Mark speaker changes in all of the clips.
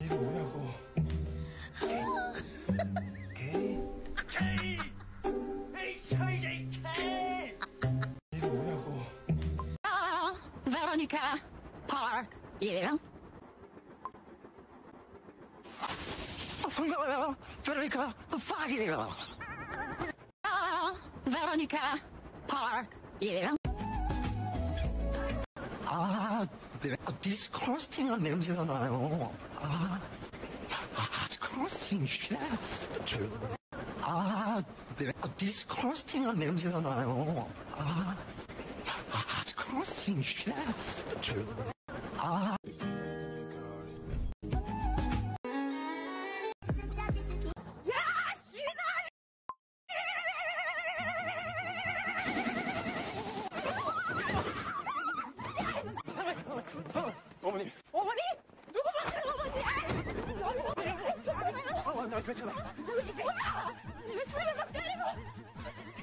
Speaker 1: 이게 뭐냐고. 게이? 이게 뭐냐고.
Speaker 2: Veronica Park. Yeah.
Speaker 1: 반가워요. 베로니카 파기예요.
Speaker 2: Veronica Park. Yeah.
Speaker 1: 아, 네, 아, disgusting한 냄새가 나요. 아, 아, disgusting shit. 아, 네, 아, disgusting한 냄새가 나요. 아, 아, disgusting shit. 아, 아, 나 괜찮아.
Speaker 2: 아니, 왜 소리를 막 때리고?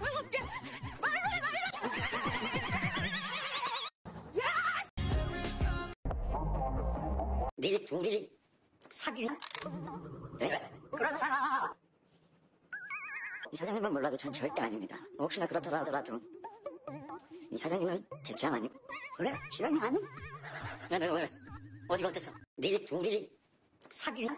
Speaker 2: 왜 어떻게? 말도 해, 말도
Speaker 3: 미리 둘이 사귀나? 네? 그렇잖아. 이 사장님은 몰라도 전 절대 아닙니다. 혹시나 그렇더라 하더라도 이 사장님은 제 취향 아니고 그래? 취향이 아니? 야 내가 왜? 어디가 어때서? 미리 둘이 사귀나?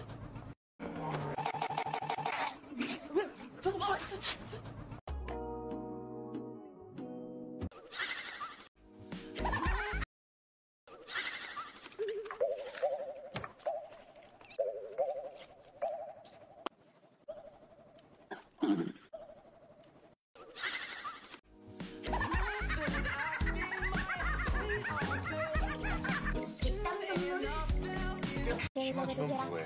Speaker 1: 他真不会。